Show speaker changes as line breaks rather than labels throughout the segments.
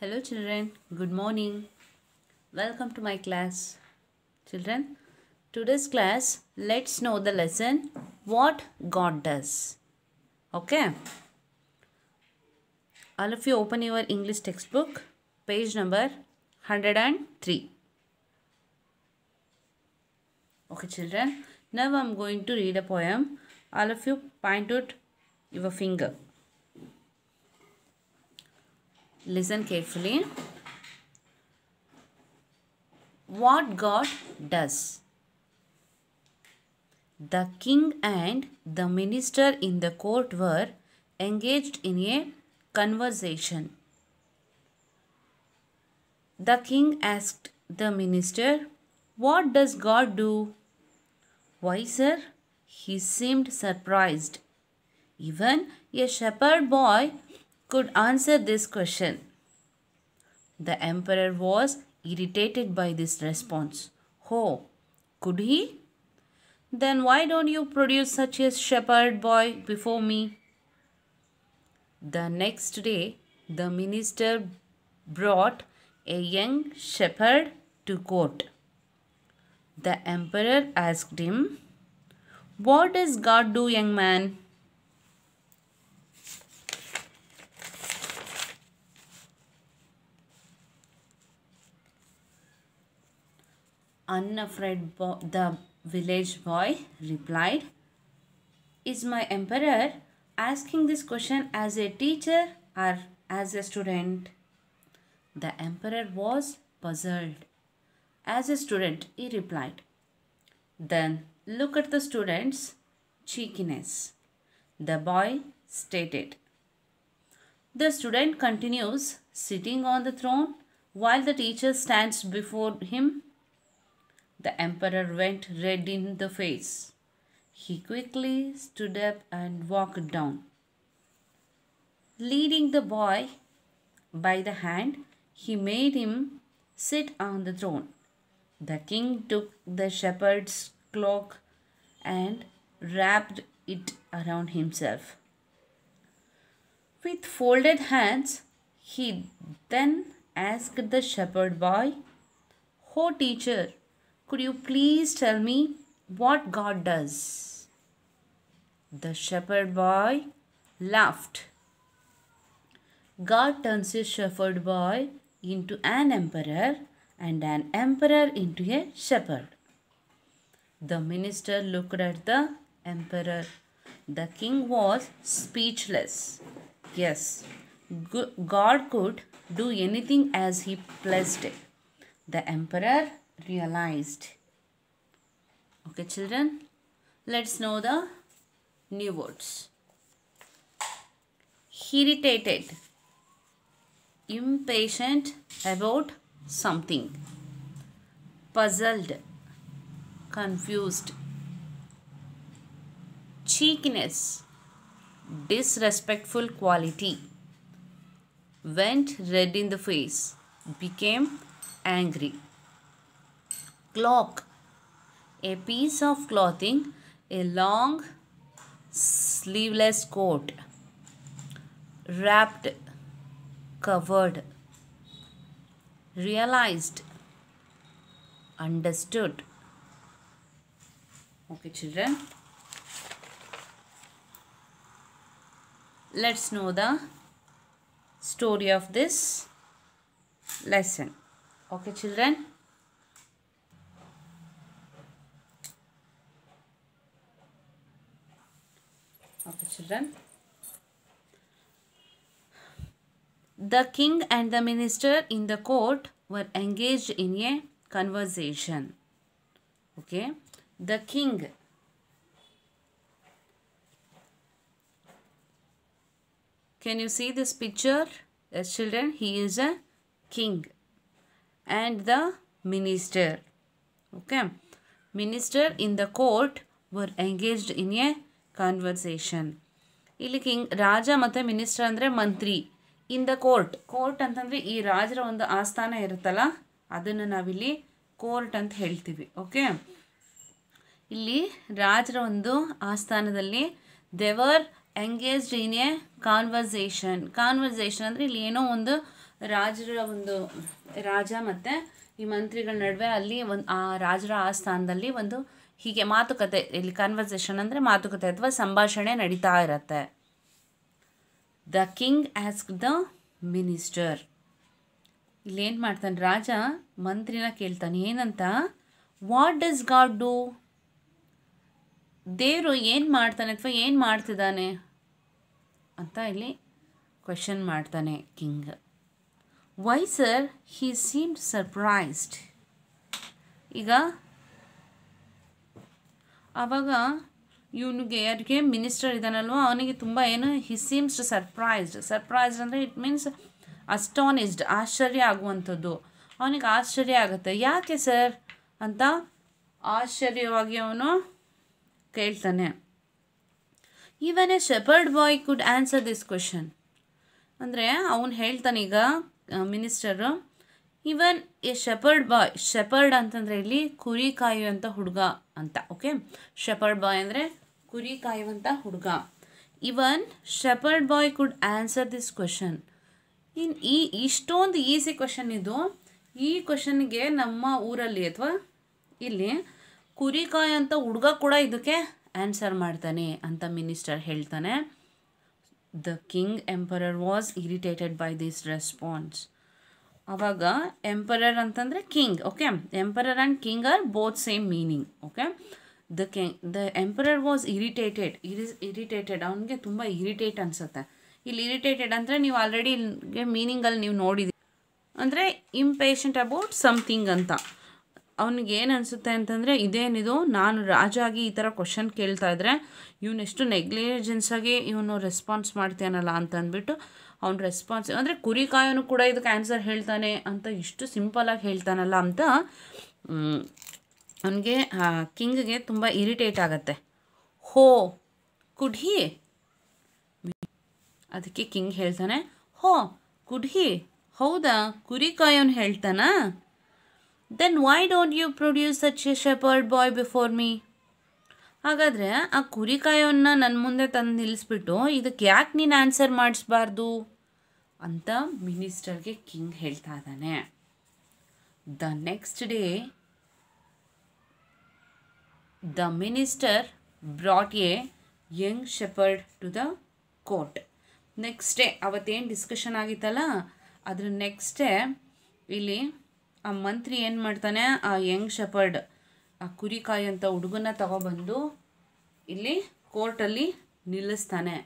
Hello, children. Good morning. Welcome to my class. Children, today's class, let's know the lesson What God Does. Okay? All of you open your English textbook, page number 103. Okay, children. Now I'm going to read a poem. All of you point out your finger. Listen carefully. What God does. The king and the minister in the court were engaged in a conversation. The king asked the minister, What does God do? Why, sir? He seemed surprised. Even a shepherd boy could answer this question. The emperor was irritated by this response. Oh, could he? Then why don't you produce such a shepherd boy before me? The next day, the minister brought a young shepherd to court. The emperor asked him, What does God do, young man? Unafraid, the village boy replied, Is my emperor asking this question as a teacher or as a student? The emperor was puzzled. As a student, he replied. Then look at the student's cheekiness. The boy stated. The student continues sitting on the throne while the teacher stands before him. The emperor went red in the face. He quickly stood up and walked down. Leading the boy by the hand, he made him sit on the throne. The king took the shepherd's cloak and wrapped it around himself. With folded hands, he then asked the shepherd boy, Ho teacher, could you please tell me what God does? The shepherd boy laughed. God turns a shepherd boy into an emperor and an emperor into a shepherd. The minister looked at the emperor. The king was speechless. Yes, God could do anything as he pleased. The emperor realized. Okay, children, let's know the new words. Irritated, impatient about something, puzzled, confused, cheekiness, disrespectful quality, went red in the face, became angry. Cloak, a piece of clothing, a long sleeveless coat, wrapped, covered, realized, understood. Okay, children. Let's know the story of this lesson. Okay, children. Okay, children. The king and the minister in the court were engaged in a conversation. Okay. The king Can you see this picture? Yes, children, he is a king and the minister. Okay. Minister in the court were engaged in a conversation. ಇಲ್ಲಿ king ರಾಜ ಮತ್ತು minister ಅಂದರೆ ಮಂತ್ರಿ. In the court court ಅಂತಂದರೆ ಈ ರಾಜರ ಒಂದು ಆಸ್ಥಾನ ಇರುತ್ತಲ್ಲ, ಅದನ್ನು ನಾವಿಲ್ಲಿ ಕೋರ್ಟ್ ಅಂತ ಹೇಳ್ತೀವಿ ಓಕೆ ಇಲ್ಲಿ ರಾಜರ ಒಂದು ಆಸ್ಥಾನದಲ್ಲಿ they were engaged in a conversation conversation ಅಂದರೆ ಇಲ್ಲಿ ಏನೋ ಒಂದು ರಾಜರ ಒಂದು, ರಾಜ ಮತ್ತು ಈ ಮಂತ್ರಿಗಳ ನಡುವೆ ಅಲ್ಲಿ ಒಂದು ಆ ರಾಜರ ಆಸ್ಥಾನದಲ್ಲಿ ಒಂದು ಹೀಗೆ ಮಾತುಕತೆ, ಇಲ್ಲಿ ಕನ್ವರ್ಸೇಷನ್ ಅಂದರೆ ಮಾತುಕತೆ ಅಥವಾ ಸಂಭಾಷಣೆ ನಡೀತಾ ಇರತ್ತೆ. The king ask the minister ಇಲ್ಲೇನು ಮಾಡ್ತಾನೆ ರಾಜ? ಮಂತ್ರಿನ ಕೇಳ್ತಾನೆ, ಏನಂತ? ವಾಟ್ ಡಸ್ ಗಾಡ್ ಡೂ ದೇವರು ಏನು ಮಾಡ್ತಾನೆ ಅಥವಾ ಏನು ಮಾಡ್ತಿದ್ದಾನೆ? ಅಂತ ಇಲ್ಲಿ ಕ್ವೆಶನ್ ಮಾಡ್ತಾನೆ king why sir he seem surprised ಈಗ ಆವಾಗ ಇವನಿಗೆ ಯಾರಿಗೆ ಮಿನಿಸ್ಟರ್ ಇದ್ದಾನಲ್ವ ಅವನಿಗೆ ತುಂಬ ಏನು ಹಿ ಸೀಮ್ಸ್ ಸರ್ಪ್ರೈಸ್ಡ್ ಸರ್ಪ್ರೈಸ್ಡ್ ಅಂದರೆ ಇಟ್ ಮೀನ್ಸ್ ಅಸ್ಟಾನಿಸ್ಡ್ ಆಶ್ಚರ್ಯ ಆಗುವಂಥದ್ದು. ಅವನಿಗೆ ಆಶ್ಚರ್ಯ ಆಗುತ್ತೆ. ಯಾಕೆ ಸರ್ ಅಂತ ಆಶ್ಚರ್ಯವಾಗಿ ಅವನು ಕೇಳ್ತಾನೆ. Even a shepherd boy could answer this question ಅಂದರೆ ಅವನು ಹೇಳ್ತಾನೆ ಈಗ minister even a shepherd boy shepherd ಅಂತಂದರೆ ಇಲ್ಲಿ ಕುರಿ ಕಾಯುವಂಥ ಹುಡುಗ ಅಂತ ಓಕೆ ಶೆಪರ್ಡ್ ಬಾಯ್ ಅಂದರೆ ಕುರಿ ಕಾಯುವಂಥ ಹುಡುಗ. Even shepherd boy could answer this question in ಈ, ಇಷ್ಟೊಂದು ಈಸಿ ಕ್ವೆಶನ್ ಇದು. ಈ ಕ್ವೆಶನ್ಗೆ ನಮ್ಮ ಊರಲ್ಲಿ ಅಥವಾ ಇಲ್ಲಿ ಕುರಿ ಕಾಯುವಂಥ ಹುಡುಗ ಕೂಡ ಇದಕ್ಕೆ ಆನ್ಸರ್ ಮಾಡ್ತಾನೆ ಅಂತ ಮಿನಿಸ್ಟರ್ ಹೇಳ್ತಾನೆ. The king emperor was irritated by this response ಆವಾಗ ಎಂಪರರ್ ಅಂತಂದರೆ king okay emperor and king are both same meaning okay the king the emperor was irritated ಇರಿ ಇರಿಟೇಟೆಡ್ ಅವನಿಗೆ ತುಂಬ ಇರಿಟೇಟ್ ಅನಿಸುತ್ತೆ. ಇಲ್ಲಿ ಇರಿಟೇಟೆಡ್ ಅಂದರೆ ನೀವು ಆಲ್ರೆಡಿ ಮೀನಿಂಗಲ್ಲಿ ನೀವು ನೋಡಿದ್ದೀರಿ ಅಂದರೆ ಇಂಪೇಷಂಟ್ ಅಬೌಟ್ ಸಮಥಿಂಗ್ ಅಂತ. ಅವನಿಗೆ ಏನು ಅನಿಸುತ್ತೆ ಅಂತಂದರೆ, ಇದೇನಿದು, ನಾನು ರಾಜಾಗಿ ಈ ಥರ ಕ್ವಶನ್ ಕೇಳ್ತಾ ಇದ್ರೆ, ಇವನು ಎಷ್ಟು ನೆಗ್ಲಿಜೆನ್ಸಾಗಿ ಇವನು ರೆಸ್ಪಾನ್ಸ್ ಮಾಡ್ತಾನಲ್ಲ ಅಂತ ಅಂದ್ಬಿಟ್ಟು ಅವ್ನ ರೆಸ್ಪಾನ್ಸ್ ಅಂದರೆ ಕುರಿ ಕಾಯೋನು ಕೂಡ ಇದಕ್ಕೆ ಆನ್ಸರ್ ಹೇಳ್ತಾನೆ ಅಂತ ಇಷ್ಟು ಸಿಂಪಲಾಗಿ ಹೇಳ್ತಾನಲ್ಲ ಅಂತ ಅವನಿಗೆ ಕಿಂಗ್ಗೆ ತುಂಬ ಇರಿಟೇಟ್ ಆಗತ್ತೆ. ಹೋ ಕುಡ್ ಹಿ ಅದಕ್ಕೆ ಕಿಂಗ್ ಹೇಳ್ತಾನೆ, ಹೋ ಕುಡ್ ಹಿ ಹೌದಾ? ಕುರಿ ಕಾಯೋನು ಹೇಳ್ತಾನಾ? Then why don't you produce such a shepherd boy before me ಹಾಗಾದರೆ ಆ ಕುರಿ ಕಾಯೋನ್ನ ನನ್ನ ಮುಂದೆ ತಂದು ನಿಲ್ಲಿಸ್ಬಿಟ್ಟು ಇದಕ್ಕೆ ಯಾಕೆ ನೀನು ಆನ್ಸರ್ ಮಾಡಿಸ್ಬಾರ್ದು? ಅಂತ ಮಿನಿಸ್ಟರ್ಗೆ ಕಿಂಗ್ ಹೇಳ್ತಾ ಇದ್ದಾನೆ. The next day the minister brought a young shepherd to the court next day ಅವತ್ತೇನು discussion ಆಗಿತ್ತಲ್ಲ? ಅದ್ರ ನೆಕ್ಸ್ಟ್ ಡೇ ಇಲ್ಲಿ ಆ ಮಂತ್ರಿ ಏನು ಮಾಡ್ತಾನೆ? ಆ ಯಂಗ್ ಶೆಪರ್ಡ್ ಆ ಕುರಿಕಾಯಿ ಅಂತ ಹುಡುಗನ ತಗೊಬಂದು ಇಲ್ಲಿ ಕೋರ್ಟಲ್ಲಿ ನಿಲ್ಲಿಸ್ತಾನೆ.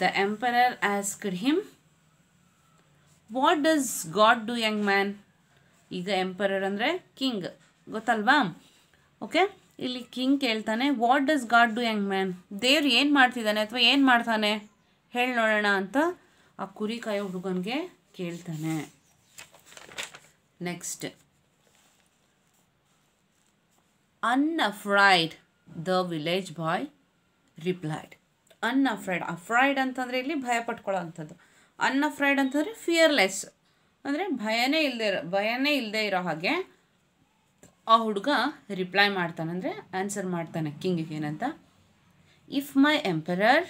The emperor asked him what does God do young man ಈಗ ಎಂಪರರ್ ಅಂದರೆ ಕಿಂಗ್ ಗೊತ್ತಲ್ವಾ? ಓಕೆ ಇಲ್ಲಿ ಕಿಂಗ್ ಕೇಳ್ತಾನೆ what does God do young man ದೇವ್ರು ಏನು ಮಾಡ್ತಿದ್ದಾನೆ ಅಥವಾ ಏನು ಮಾಡ್ತಾನೆ? ಹೇಳಿ ನೋಡೋಣ ಅಂತ ಆ ಕುರಿಕಾಯಿ ಹುಡುಗನಿಗೆ ಕೇಳ್ತಾನೆ. Next unafraid the village boy replied unafraid afraid ಅಂತಂದರೆ ಇಲ್ಲಿ ಭಯ ಪಟ್ಕೊಳ್ಳೋ ಅಂಥದ್ದು ಅನ್ಅಫ್ರೈಡ್ ಅಂತಂದರೆ ಫಿಯರ್ಲೆಸ್ ಅಂದರೆ ಭಯನೇ ಇಲ್ಲದೆ ಇರೋ ಭಯನೇ ಇಲ್ಲದೆ ಇರೋ ಹಾಗೆ ಆ ಹುಡುಗ ರಿಪ್ಲೈ ಮಾಡ್ತಾನೆ. ಅಂದರೆ ಆನ್ಸರ್ ಮಾಡ್ತಾನೆ ಕಿಂಗಿಗೆ ಏನಂತ? If my emperor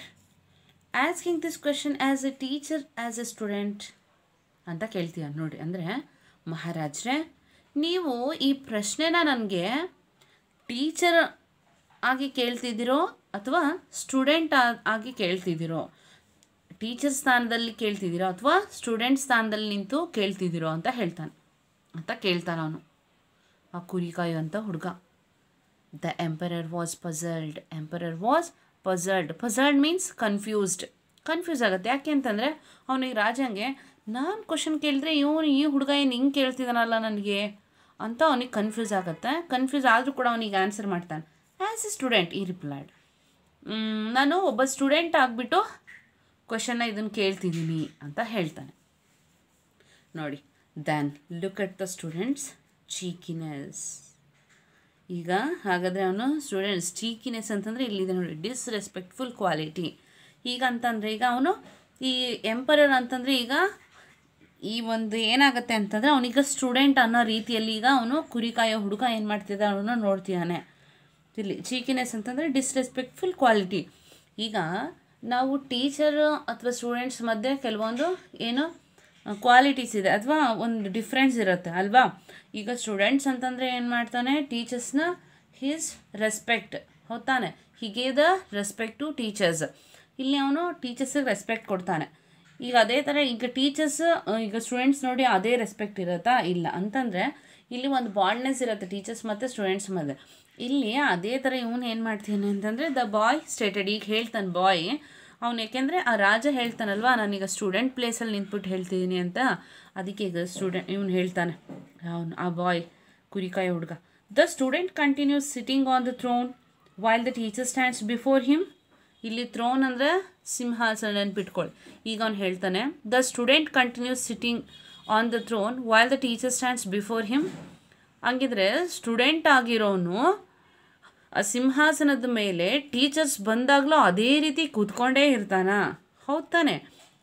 asking this question as a teacher as a student ಅಂತ ಕೇಳ್ತೀಯ. ನೋಡಿ, ಅಂದರೆ ಮಹಾರಾಜ್ರೆ, ನೀವು ಈ ಪ್ರಶ್ನೆನ ನನಗೆ ಟೀಚರ್ ಆಗಿ ಕೇಳ್ತಿದ್ದೀರೋ ಅಥವಾ ಸ್ಟೂಡೆಂಟ್ ಆಗಿ ಕೇಳ್ತಿದ್ದೀರೋ? ಟೀಚರ್ ಸ್ಥಾನದಲ್ಲಿ ಕೇಳ್ತಿದ್ದೀರೋ ಅಥವಾ ಸ್ಟೂಡೆಂಟ್ ಸ್ಥಾನದಲ್ಲಿ ನಿಂತು ಕೇಳ್ತಿದ್ದೀರೋ ಅಂತ ಹೇಳ್ತಾನೆ. ಅಂತ ಕೇಳ್ತಾನೆ ಅವನು. ಆ ಕುರಿ ಕಾಯುವಂಥ ಹುಡುಗ. The emperor was puzzled emperor was puzzled puzzled means confused confused ಆಗುತ್ತೆ. ಯಾಕೆ ಅಂತಂದರೆ, ಅವನಿಗೆ ರಾಜಂಗೆ ನಾನು ಕ್ವಶನ್ ಕೇಳಿದ್ರೆ ಇವನು ಈ ಹುಡುಗ ಏನು ಹಿಂಗೆ ಕೇಳ್ತಿದ್ದಾನಲ್ಲ ನನಗೆ? ಅಂತ ಅವನಿಗೆ ಕನ್ಫ್ಯೂಸ್ ಆಗುತ್ತೆ. ಕನ್ಫ್ಯೂಸ್ ಆದರೂ ಕೂಡ ಅವನಿಗೆ ಆನ್ಸರ್ ಮಾಡ್ತಾನೆ. ಆ್ಯಸ್ ಎ ಸ್ಟೂಡೆಂಟ್ ಈ ರಿಪ್ಲೈಡ್ ನಾನು ಒಬ್ಬ ಸ್ಟೂಡೆಂಟ್ ಆಗಿಬಿಟ್ಟು ಕ್ವಶನ್ನ ಇದನ್ನು ಕೇಳ್ತಿದ್ದೀನಿ ಅಂತ ಹೇಳ್ತಾನೆ. ನೋಡಿ then look at the student's cheekiness ಈಗ ಹಾಗಾದರೆ ಅವನು ಸ್ಟೂಡೆಂಟ್ಸ್ ಚೀಕಿನೆಸ್ ಅಂತಂದರೆ ಇಲ್ಲಿದೆ ನೋಡಿ ಡಿಸ್ರೆಸ್ಪೆಕ್ಟ್ಫುಲ್ ಕ್ವಾಲಿಟಿ ಈಗ ಅಂತಂದರೆ, ಈಗ ಅವನು ಈ ಎಂಪರರ್ ಅಂತಂದರೆ ಈಗ ಈ ಒಂದು ಏನಾಗುತ್ತೆ ಅಂತಂದರೆ ಅವನೀಗ ಸ್ಟೂಡೆಂಟ್ ಅನ್ನೋ ರೀತಿಯಲ್ಲಿ ಈಗ ಅವನು ಕುರಿಕಾಯೋ ಹುಡುಗ ಏನು ಮಾಡ್ತಿದ್ದ ಅವನು ನೋಡ್ತಿದ್ದಾನೆ ಇಲ್ಲಿ ಚೀಕಿನೆಸ್ ಅಂತಂದರೆ ಡಿಸ್ರೆಸ್ಪೆಕ್ಟ್ಫುಲ್ ಕ್ವಾಲಿಟಿ ಈಗ ನಾವು ಟೀಚರ್ ಅಥವಾ ಸ್ಟೂಡೆಂಟ್ಸ್ ಮಧ್ಯೆ ಕೆಲವೊಂದು ಏನು ಕ್ವಾಲಿಟೀಸ್ ಇದೆ. ಅಥವಾ ಒಂದು ಡಿಫ್ರೆನ್ಸ್ ಇರುತ್ತೆ, ಅಲ್ವಾ? ಈಗ ಸ್ಟೂಡೆಂಟ್ಸ್ ಅಂತಂದರೆ ಏನು ಮಾಡ್ತಾನೆ? ಟೀಚರ್ಸ್ನ ಹೀಸ್ ರೆಸ್ಪೆಕ್ಟ್ ಹೋಗ್ತಾನೆ ಹೀಗೆ ದ ರೆಸ್ಪೆಕ್ಟ್ ಟು ಟೀಚರ್ಸ್ ಇಲ್ಲಿ ಅವನು ಟೀಚರ್ಸಿಗೆ ರೆಸ್ಪೆಕ್ಟ್ ಕೊಡ್ತಾನೆ. ಈಗ ಅದೇ ಥರ ಈಗ ಟೀಚರ್ಸ್ ಈಗ ಸ್ಟೂಡೆಂಟ್ಸ್ ನೋಡಿ ಅದೇ ರೆಸ್ಪೆಕ್ಟ್ ಇರುತ್ತಾ? ಇಲ್ಲ. ಅಂತಂದರೆ ಇಲ್ಲಿ ಒಂದು ಬಾಂಡ್ನೆಸ್ ಇರುತ್ತೆ ಟೀಚರ್ಸ್ ಮತ್ತು ಸ್ಟೂಡೆಂಟ್ಸ್ ಮಧ್ಯೆ. ಇಲ್ಲಿ ಅದೇ ಥರ ಇವನು ಏನು ಮಾಡ್ತೀನಿ ಅಂತಂದರೆ ದ ಬಾಯ್ ಸ್ಟೇಟೆಡ್ ಈಗ ಹೇಳ್ತಾನೆ ಬಾಯ್ ಅವ್ನು ಯಾಕೆಂದರೆ ಆ ರಾಜ ಹೇಳ್ತಾನಲ್ವಾ ನಾನೀಗ ಸ್ಟೂಡೆಂಟ್ ಪ್ಲೇಸಲ್ಲಿ ನಿಂತ್ಬಿಟ್ಟು ಹೇಳ್ತಿದ್ದೀನಿ ಅಂತ. ಅದಕ್ಕೆ ಈಗ ಸ್ಟೂಡೆಂಟ್ ಇವನು ಹೇಳ್ತಾನೆ, ಅವನು, ಆ ಬಾಯ್ ಕುರಿಕಾಯಿ ಹುಡುಗ. The student continues sitting on the throne while the teacher stands before him ಇಲ್ಲಿ ಥ್ರೋನ್ ಅಂದರೆ ಸಿಂಹಾಸನ ನೆನ್ಪಿಟ್ಕೊಳ್ಳಿ ಈಗ ಅವ್ನು ಹೇಳ್ತಾನೆ the student continues sitting on the throne while the teacher stands before him ಹಂಗಿದ್ರೆ ಸ್ಟೂಡೆಂಟ್ ಆಗಿರೋನು, ಆ ಸಿಂಹಾಸನದ ಮೇಲೆ ಟೀಚರ್ಸ್ ಬಂದಾಗಲೂ ಅದೇ ರೀತಿ ಕೂತ್ಕೊಂಡೇ ಇರ್ತಾನ. ಹೌದು ತಾನೆ.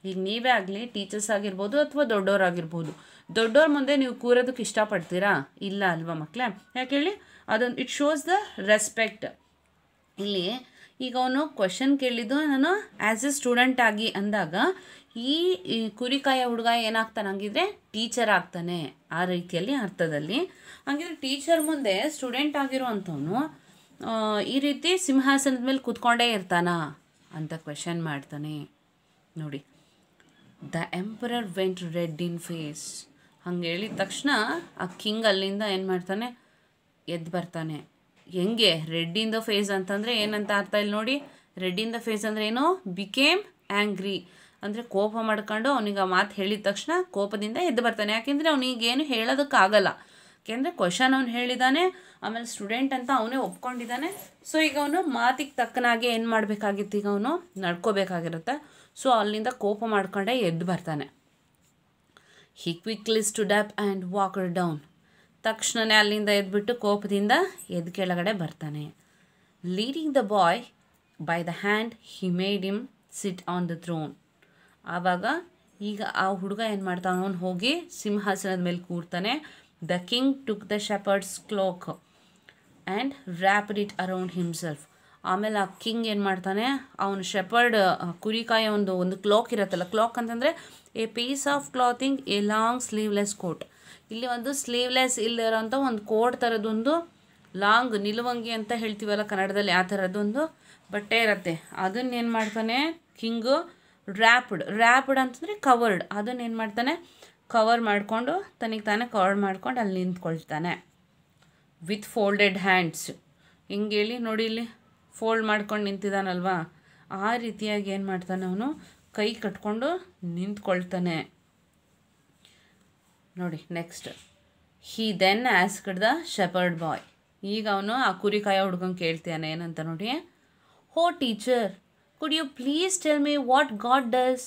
ಈಗ ನೀವೇ ಆಗಲಿ ಟೀಚರ್ಸ್ ಆಗಿರ್ಬೋದು ಅಥವಾ ದೊಡ್ಡವರಾಗಿರ್ಬೋದು ದೊಡ್ಡವ್ರ ಮುಂದೆ ನೀವು ಕೂರೋದಕ್ಕೆ ಇಷ್ಟಪಡ್ತೀರಾ? ಇಲ್ಲ ಅಲ್ವಾ ಮಕ್ಕಳೇ ಯಾಕೆ ಹೇಳಿ? ಅದೊಂದು ಇಟ್ ಶೋಸ್ ದ ರೆಸ್ಪೆಕ್ಟ್ ಇಲ್ಲಿ ಈಗ ಅವನು ಕ್ವಶನ್ ಕೇಳಿದ್ದು ನಾನು ಆ್ಯಸ್ ಎ ಸ್ಟೂಡೆಂಟ್ ಆಗಿ ಅಂದಾಗ, ಈ ಕುರಿಕಾಯ ಹುಡುಗ ಏನಾಗ್ತಾನೆ ಹಂಗಿದ್ರೆ ಟೀಚರ್ ಆಗ್ತಾನೆ ಆ ರೀತಿಯಲ್ಲಿ ಅರ್ಥದಲ್ಲಿ. ಹಂಗಿದ್ರೆ ಟೀಚರ್ ಮುಂದೆ ಸ್ಟೂಡೆಂಟ್ ಆಗಿರೋ ಅಂಥವನು ಈ ರೀತಿ ಸಿಂಹಾಸನದ ಮೇಲೆ ಕೂತ್ಕೊಂಡೇ ಇರ್ತಾನ ಅಂತ ಕ್ವೆಶನ್ ಮಾಡ್ತಾನೆ. ನೋಡಿ the emperor went red in face ಹಂಗೆ ಹೇಳಿದ ತಕ್ಷಣ ಆ ಕಿಂಗ್ ಅಲ್ಲಿಂದ ಏನು ಮಾಡ್ತಾನೆ? ಎದ್ದು ಬರ್ತಾನೆ. ಹೆಂಗೆ? ರೆಡ್ ಇನ್ ದ ಫೇಸ್ ಅಂತಂದರೆ ಏನಂತ ಅರ್ಥ ಇಲ್ಲಿ ನೋಡಿ. ರೆಡ್ ಇನ್ ದ ಫೇಸ್ ಅಂದರೆ ಏನು? ಬಿಕೇಮ್ ಆ್ಯಂಗ್ರಿ ಅಂದರೆ ಕೋಪ ಮಾಡ್ಕೊಂಡು ಅವನಿಗೆ ಆ ಮಾತು ಹೇಳಿದ ತಕ್ಷಣ ಕೋಪದಿಂದ ಎದ್ದು ಬರ್ತಾನೆ. ಯಾಕೆಂದರೆ ಅವನಿಗೇನು ಹೇಳೋದಕ್ಕಾಗಲ್ಲ. ಯಾಕೆಂದರೆ ಕ್ವಶನ್ ಅವ್ನು ಹೇಳಿದ್ದಾನೆ ಆಮೇಲೆ ಸ್ಟೂಡೆಂಟ್ ಅಂತ ಅವನೇ ಒಪ್ಕೊಂಡಿದ್ದಾನೆ ಸೊ ಈಗ ಅವನು ಮಾತಿಗೆ ತಕ್ಕನಾಗೆ ಏನು ಮಾಡಬೇಕಾಗಿತ್ತು? ಈಗ ಅವನು ನಡ್ಕೋಬೇಕಾಗಿರುತ್ತೆ. ಸೊ ಅಲ್ಲಿಂದ ಕೋಪ ಮಾಡ್ಕೊಂಡೇ ಎದ್ದು ಬರ್ತಾನೆ. He quickly stood up and walked down ತಕ್ಷಣವೇ ಅಲ್ಲಿಂದ ಎದ್ಬಿಟ್ಟು ಕೋಪದಿಂದ ಎದ್ ಕೆಳಗಡೆ ಬರ್ತಾನೆ. Leading the boy by the hand he made him sit on the throne ಆವಾಗ ಈಗ ಆ ಹುಡುಗ ಏನು ಮಾಡ್ತಾನೆ ಅವನು ಹೋಗಿ ಸಿಂಹಾಸನದ ಮೇಲೆ ಕೂರ್ತಾನೆ. The king took the shepherd's cloak and wrapped it around himself ಆಮೇಲೆ ಆ ಕಿಂಗ್ ಏನು ಮಾಡ್ತಾನೆ? ಅವನು ಶೆಪರ್ಡ್ ಕುರಿಕಾಯಿ ಒಂದು ಒಂದು ಕ್ಲಾಕ್ ಇರುತ್ತಲ್ಲ ಕ್ಲಾಕ್ ಅಂತಂದರೆ a piece of clothing a long sleeveless coat ಇಲ್ಲಿ ಒಂದು ಸ್ಲೀವ್ಲೆಸ್ ಇಲ್ಲಿರೋಂಥ ಒಂದು ಕೋಟ್ ಥರದೊಂದು ಲಾಂಗ್ ನಿಲುವಂಗಿ ಅಂತ ಹೇಳ್ತೀವಲ್ಲ ಕನ್ನಡದಲ್ಲಿ ಆ ಥರದ್ದೊಂದು ಬಟ್ಟೆ ಇರುತ್ತೆ. ಅದನ್ನೇನು ಮಾಡ್ತಾನೆ? ಕಿಂಗು ರ್ಯಾಪ್ಡ್ ರ್ಯಾಪ್ಡ್ ಅಂತಂದರೆ ಕವರ್ಡ್ ಅದನ್ನ ಏನು ಮಾಡ್ತಾನೆ? ಕವರ್ ಮಾಡಿಕೊಂಡು ತನಗೆ ತಾನೇ ಕವರ್ ಮಾಡ್ಕೊಂಡು ಅಲ್ಲಿ ನಿಂತ್ಕೊಳ್ತಾನೆ. ವಿತ್ ಫೋಲ್ಡೆಡ್ ಹ್ಯಾಂಡ್ಸ್ ಹಿಂಗೆ ಹೇಳಿ ನೋಡಿ ಇಲ್ಲಿ ಫೋಲ್ಡ್ ಮಾಡ್ಕೊಂಡು ನಿಂತಿದ್ದಾನಲ್ವಾ ಆ ರೀತಿಯಾಗಿ ಏನು ಮಾಡ್ತಾನೆ ಅವನು? ಕೈ ಕಟ್ಕೊಂಡು ನಿಂತ್ಕೊಳ್ತಾನೆ. ನೋಡಿ next he then asked the shepherd boy ಈಗ ಅವನು ಆ ಕುರಿಕಾಯ ಹುಡ್ಕೊಂಡು ಕೇಳ್ತಾನೆ ಏನಂತ ನೋಡಿ. ಹೋ teacher could you please tell me what God does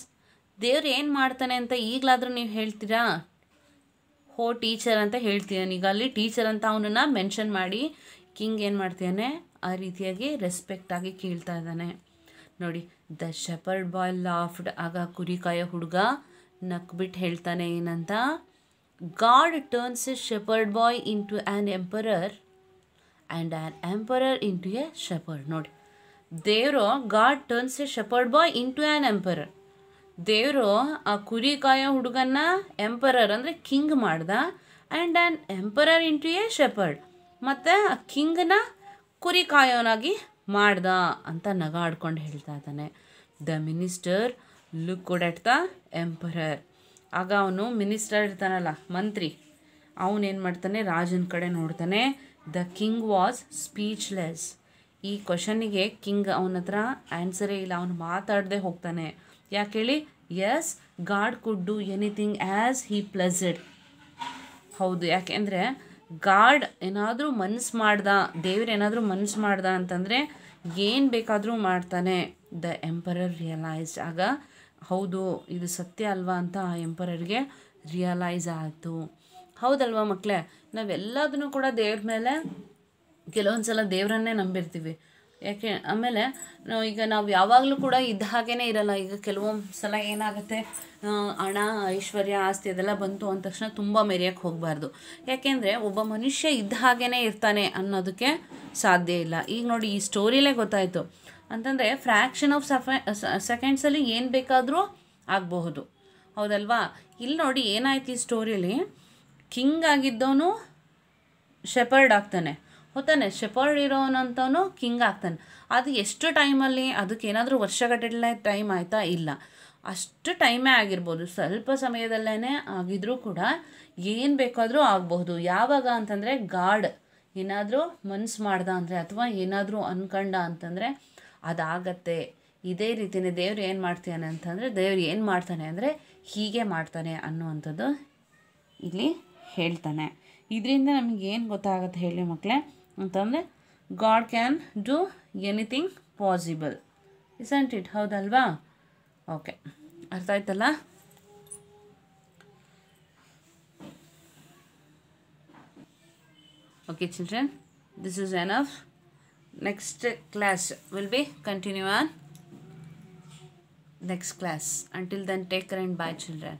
ದೇವ್ರು ಏನು ಮಾಡ್ತಾನೆ ಅಂತ ಈಗಲಾದರೂ ನೀವು ಹೇಳ್ತೀರಾ? ಹೋ ಟೀಚರ್ ಅಂತ ಹೇಳ್ತೀಯಾನೆ ಈಗ ಅಲ್ಲಿ ಟೀಚರ್ ಅಂತ ಅವನನ್ನು ಮೆನ್ಷನ್ ಮಾಡಿ ಕಿಂಗ್ ಏನು ಮಾಡ್ತಾನೆ ಆ ರೀತಿಯಾಗಿ ರೆಸ್ಪೆಕ್ಟಾಗಿ ಕೇಳ್ತಾ ಇದ್ದಾನೆ. ನೋಡಿ ದ ಶೆಪರ್ಡ್ ಬಾಯ್ ಲಾಫ್ಡ್ ಆಗ ಕುರಿಕಾಯ ಹುಡುಗ ನಕ್ಬಿಟ್ಟು ಹೇಳ್ತಾನೆ, ಏನಂತ? God turns a shepherd boy into an emperor and an emperor into a shepherd ನೋಡಿ. ದೇವರು God turns a shepherd boy into an emperor ದೇವರು ಆ ಕುರಿ ಕಾಯೋ ಹುಡುಗನ್ನ ಎಂಪರರ್ ಅಂದರೆ ಕಿಂಗ್ ಮಾಡ್ದ and an emperor into a shepherd ಮತ್ತು ಆ ಕಿಂಗ್ನ ಕುರಿ ಕಾಯೋನಾಗಿ ಮಾಡ್ದ ಅಂತ ನಗಾಡ್ಕೊಂಡು ಹೇಳ್ತಾ ಇದ್ದಾನೆ. The minister look good at the emperor ಆಗ ಅವನು ಮಿನಿಸ್ಟರ್ ಇರ್ತಾನಲ್ಲ ಮಂತ್ರಿ. ಅವನೇನು ಮಾಡ್ತಾನೆ? ರಾಜನ ಕಡೆ ನೋಡ್ತಾನೆ. The king was speechless. ಈ ಕ್ವಶನಿಗೆ ಕಿಂಗ್ ಅವನ ಹತ್ರ ಆನ್ಸರೇ ಇಲ್ಲ. ಅವನು ಮಾತಾಡದೆ ಹೋಗ್ತಾನೆ. ಯಾಕೆ ಹೇಳಿ? As God could do anything as he pleased. ಹೌದು ಯಾಕೆಂದರೆ ಗಾಡ್ ಏನಾದರೂ ಮನ್ಸು ಮಾಡ್ದ, ದೇವ್ರು ಏನಾದರೂ ಮನ್ಸು ಮಾಡ್ದ ಅಂತಂದರೆ ಏನು ಬೇಕಾದರೂ ಮಾಡ್ತಾನೆ. The emperor realised. ಆಗ ಹೌದು, ಇದು ಸತ್ಯ ಅಲ್ವಾ ಅಂತ ಆ ಎಂಪರರ್ಗೆ ರಿಯಲೈಸ್ ಆಯಿತು. ಹೌದಲ್ವಾ ಮಕ್ಕಳೇ ನಾವೆಲ್ಲದನ್ನು ಕೂಡ ದೇವ್ರ ಮೇಲೆ ಕೆಲವೊಂದು ಸಲ ದೇವರನ್ನೇ ನಂಬಿರ್ತೀವಿ. ಯಾಕೆ, ಆಮೇಲೆ ಈಗ ನಾವು ಯಾವಾಗಲೂ ಕೂಡ ಇದ್ದ ಹಾಗೇ ಇರಲ್ಲ. ಈಗ ಕೆಲವೊಂದು ಸಲ ಏನಾಗುತ್ತೆ ಹಣ, ಐಶ್ವರ್ಯ, ಆಸ್ತಿ ಅದೆಲ್ಲ ಬಂತು ಅಂದ ತಕ್ಷಣ ತುಂಬ ಮೆರೆಯೋಕ್ಕೆ ಹೋಗಬಾರ್ದು. ಯಾಕೆಂದರೆ ಒಬ್ಬ ಮನುಷ್ಯ ಇದ್ದ ಹಾಗೇ ಇರ್ತಾನೆ ಅನ್ನೋದಕ್ಕೆ ಸಾಧ್ಯ ಇಲ್ಲ. ಈಗ ನೋಡಿ, ಈ ಸ್ಟೋರಿಲೇ ಗೊತ್ತಾಯಿತು. ಅಂತಂದರೆ ಫ್ರ್ಯಾಕ್ಷನ್ ಆಫ್ ಸಫೆ ಸೆಕೆಂಡ್ಸಲ್ಲಿ ಏನು ಬೇಕಾದರೂ ಆಗಬಹುದು. ಹೌದಲ್ವಾ? ಇಲ್ಲಿ ನೋಡಿ ಏನಾಯ್ತು ಈ ಸ್ಟೋರಿಯಲ್ಲಿ ಕಿಂಗ್ ಆಗಿದ್ದವನು ಶೆಪರ್ಡ್ ಆಗ್ತಾನೆ. ಹೋತಾನೆ ಶೆಪರ್ಡ್ ಇರೋನಂತವನು ಕಿಂಗ್ ಆಗ್ತಾನೆ. ಅದು ಎಷ್ಟು ಟೈಮಲ್ಲಿ ಅದಕ್ಕೆ ಏನಾದರೂ ವರ್ಷಗಟ್ಟಲೆ ಟೈಮ್ ಆಯಿತಾ? ಇಲ್ಲ. ಅಷ್ಟು ಟೈಮೇ ಆಗಿರ್ಬೋದು. ಸ್ವಲ್ಪ ಸಮಯದಲ್ಲೇ ಆಗಿದ್ರೂ ಕೂಡ ಏನು ಬೇಕಾದರೂ ಆಗಬಹುದು. ಯಾವಾಗ ಅಂತಂದರೆ, ಗಾಡ್ ಏನಾದರೂ ಮನ್ಸು ಮಾಡ್ದ ಅಂದರೆ ಅಥವಾ ಏನಾದರೂ ಅನ್ಕಂಡ ಅಂತಂದರೆ ಅದಾಗತ್ತೆ. ಇದೇ ರೀತಿಯೇ ದೇವ್ರು ಏನು ಮಾಡ್ತಾನೆ ಅಂತಂದರೆ ದೇವ್ರು ಏನು ಮಾಡ್ತಾನೆ ಅಂದರೆ ಹೀಗೆ ಮಾಡ್ತಾನೆ ಅನ್ನುವಂಥದ್ದು ಇಲ್ಲಿ ಹೇಳ್ತಾನೆ. ಇದರಿಂದ ನಮಗೆ ಏನು ಗೊತ್ತಾಗುತ್ತೆ ಹೇಳಿ ಮಕ್ಕಳೇ ಅಂತಂದರೆ God can do anything possible. Isn't it? ಹೌದಲ್ವಾ? ಓಕೆ. ಅರ್ಥ ಆಯ್ತಲ್ಲ? Okay children, this is an enough next class will be continue on. Next class. Until then take care and bye children